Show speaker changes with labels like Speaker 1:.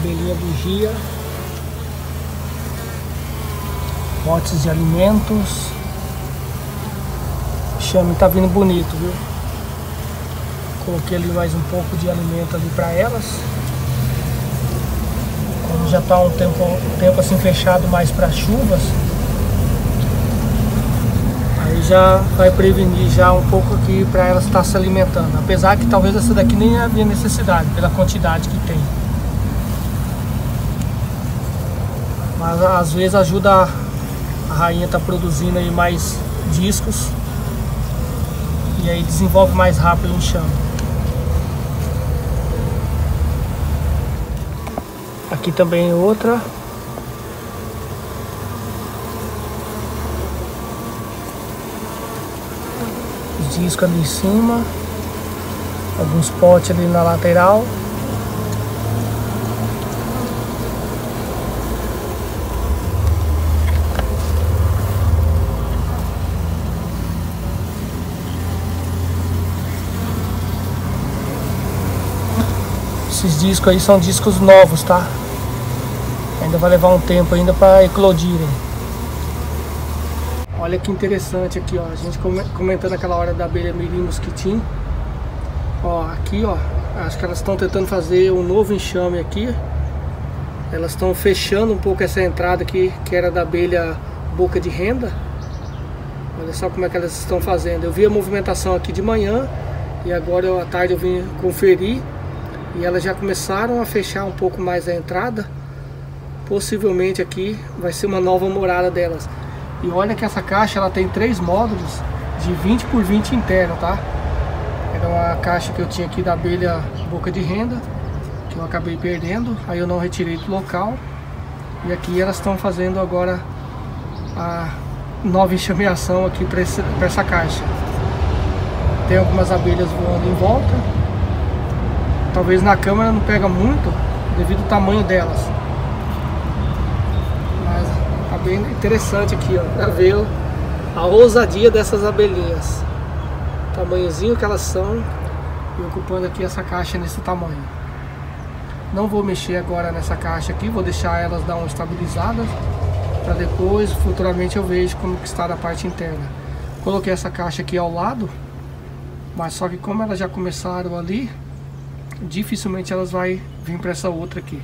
Speaker 1: abelhinha bugia, potes de alimentos. O chame tá vindo bonito, viu? Coloquei ali mais um pouco de alimento ali para elas. Como já tá um tempo, tempo assim fechado mais para chuvas, aí já vai prevenir já um pouco aqui para elas estar se alimentando. Apesar que talvez essa daqui nem havia necessidade pela quantidade que tem. Mas às vezes ajuda a rainha tá produzindo aí mais discos e aí desenvolve mais rápido o enxame. Aqui também outra. Os discos ali em cima. Alguns potes ali na lateral. Esses discos aí são discos novos, tá? Ainda vai levar um tempo ainda para eclodirem. Olha que interessante aqui, ó. A gente comentando aquela hora da abelha mirim mosquitim. Ó, aqui, ó. Acho que elas estão tentando fazer um novo enxame aqui. Elas estão fechando um pouco essa entrada aqui, que era da abelha boca de renda. Olha só como é que elas estão fazendo. Eu vi a movimentação aqui de manhã e agora à tarde eu vim conferir e elas já começaram a fechar um pouco mais a entrada. Possivelmente aqui vai ser uma nova morada delas. E olha que essa caixa ela tem três módulos de 20 por 20 interno, tá? Era uma caixa que eu tinha aqui da abelha boca de renda, que eu acabei perdendo, aí eu não retirei do local. E aqui elas estão fazendo agora a nova enxameação aqui para essa caixa. Tem algumas abelhas voando em volta, Talvez na câmera não pega muito devido ao tamanho delas. Mas tá bem interessante aqui, ó, pra ver a ousadia dessas abelhinhas. O tamanhozinho que elas são e ocupando aqui essa caixa nesse tamanho. Não vou mexer agora nessa caixa aqui, vou deixar elas dar uma estabilizada para depois, futuramente eu vejo como que está a parte interna. Coloquei essa caixa aqui ao lado, mas só que como elas já começaram ali, dificilmente elas vai vir para essa outra aqui.